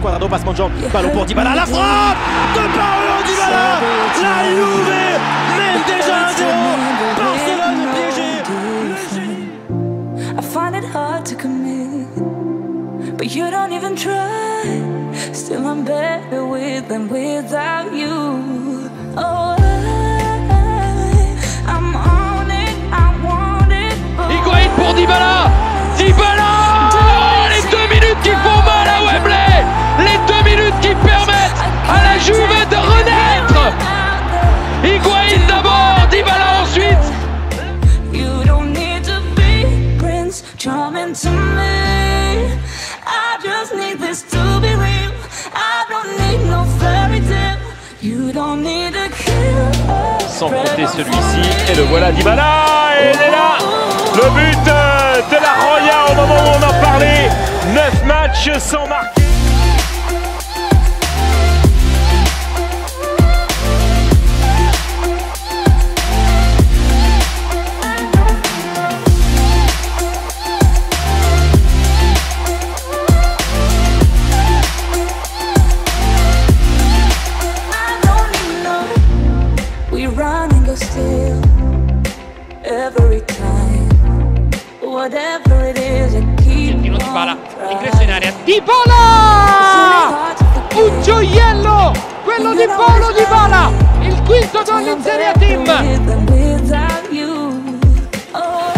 Quadrado passe ballon pour Dybala, la frappe de Paolo Dybala. La Juve mène déjà 1-0 Barcelone piégé. I find it hard to commit, but you don't even try. Still, I'm better with than without you. Oh, Charming to me. I just need this to be real. I don't need no fairy tale. You don't need a kill. sans compter celui-ci. Et le voilà Dybala, et il est là Le but de la Roya au moment où on en parlait. 9 matchs sans marquer. Whatever it is, I keep Tiro on Dybala, trying. ingresso in area to forget. Un gioiello! Quello di Paolo Dybala! Il quinto gol in Serie A Team! Oh?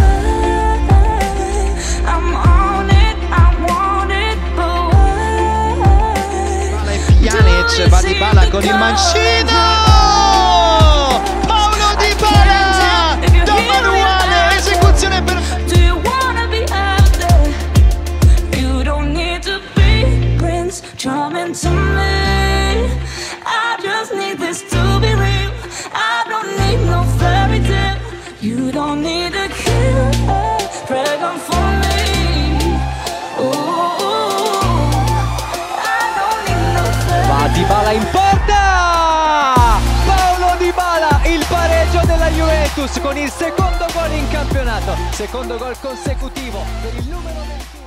Pjanic va di bala con il mancino Charming to me. I just need this to be real. I don't need no fairy tale. You don't need a killer pregnant for me. Ooh, Va Dybala in porta! Paolo Dybala, il pareggio della Juventus con il secondo gol in campionato, secondo gol consecutivo per il numero 20.